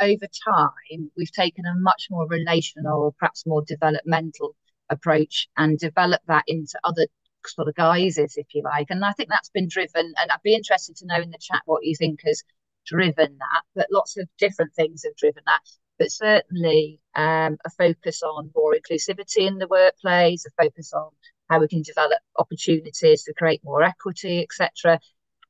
over time, we've taken a much more relational, or perhaps more developmental approach and developed that into other sort of guises, if you like. And I think that's been driven, and I'd be interested to know in the chat what you think has driven that. But lots of different things have driven that. But certainly um, a focus on more inclusivity in the workplace, a focus on how we can develop opportunities to create more equity, etc.,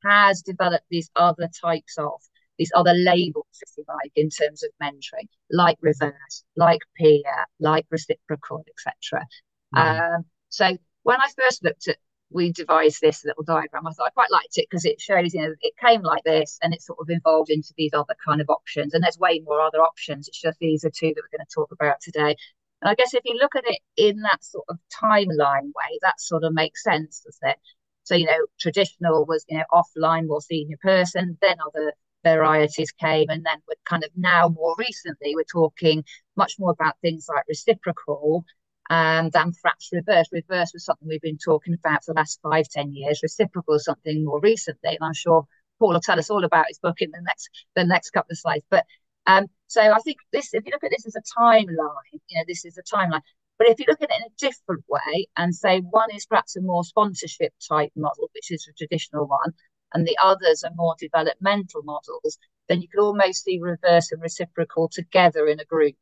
has developed these other types of these other labels, if like, in terms of mentoring, like reverse, like peer, like reciprocal, etc. Mm. Um, so when I first looked at, we devised this little diagram. I thought I quite liked it because it shows, you know, it came like this and it sort of evolved into these other kind of options. And there's way more other options. It's just these are two that we're going to talk about today. And I guess if you look at it in that sort of timeline way, that sort of makes sense, doesn't it? So, you know, traditional was, you know, offline, more senior person, then other varieties came. And then we're kind of now more recently, we're talking much more about things like reciprocal um, than perhaps reverse. Reverse was something we've been talking about for the last five, ten years. Reciprocal is something more recently. And I'm sure Paul will tell us all about his book in the next the next couple of slides. But um, so I think this, if you look at this as a timeline, you know, this is a timeline. But if you look at it in a different way and say one is perhaps a more sponsorship type model, which is a traditional one, and the others are more developmental models, then you could almost see reverse and reciprocal together in a group.